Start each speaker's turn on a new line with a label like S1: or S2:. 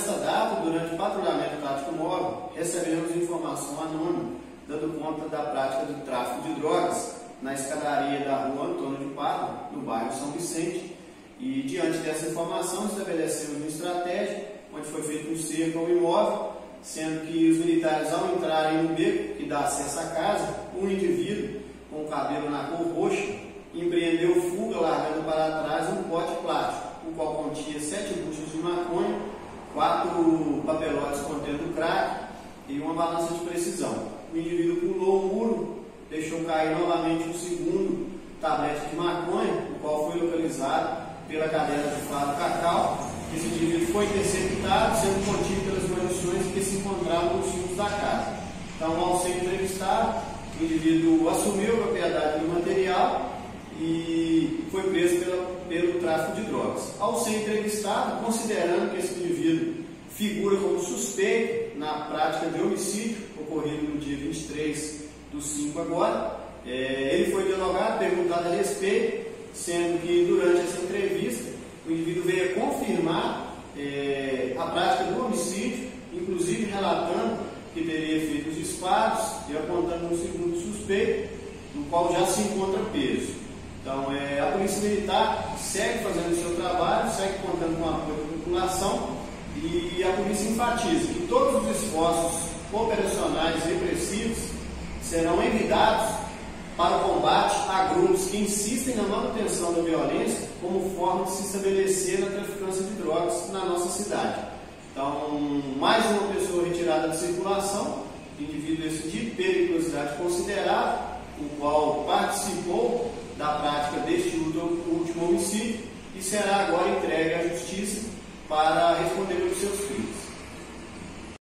S1: nessa data, durante o patrulhamento tático móvel, recebemos informação anônima dando conta da prática do tráfico de drogas na escadaria da rua Antônio de Parra, no bairro São Vicente. E diante dessa informação, estabelecemos uma estratégia onde foi feito um cerco ao imóvel, sendo que os militares, ao entrarem no beco que dá acesso à casa, um indivíduo com o cabelo na cor roxa empreendeu fuga, largando para trás um pote plástico, o qual continha sete buchas de maconha, quatro papelotes contendo crack e uma balança de precisão. O indivíduo pulou o muro, deixou cair novamente um segundo tablete de maconha, o qual foi localizado pela cadeira de fato Cacau. Esse indivíduo foi interceptado, sendo contido pelas munições que se encontravam nos fundos da casa. Então, ao ser entrevistado, o indivíduo assumiu a propriedade do material e foi preso tráfico de drogas. Ao ser entrevistado, considerando que esse indivíduo figura como suspeito na prática de homicídio ocorrido no dia 23 do 5 agora, é, ele foi dialogado, perguntado a respeito, sendo que durante essa entrevista o indivíduo veio confirmar é, a prática do homicídio, inclusive relatando que teria feito os disparos e apontando um segundo suspeito, no qual já se encontra preso. Então, é, a Polícia Militar segue fazendo o seu trabalho, segue contando com o apoio da população e a polícia enfatiza que todos os esforços operacionais repressivos serão envidados para o combate a grupos que insistem na manutenção da violência como forma de se estabelecer na traficância de drogas na nossa cidade. Então, mais uma pessoa retirada de circulação, indivíduo esse de periculosidade considerável, o qual participou da prática deste último homicídio e será agora entregue à justiça para responder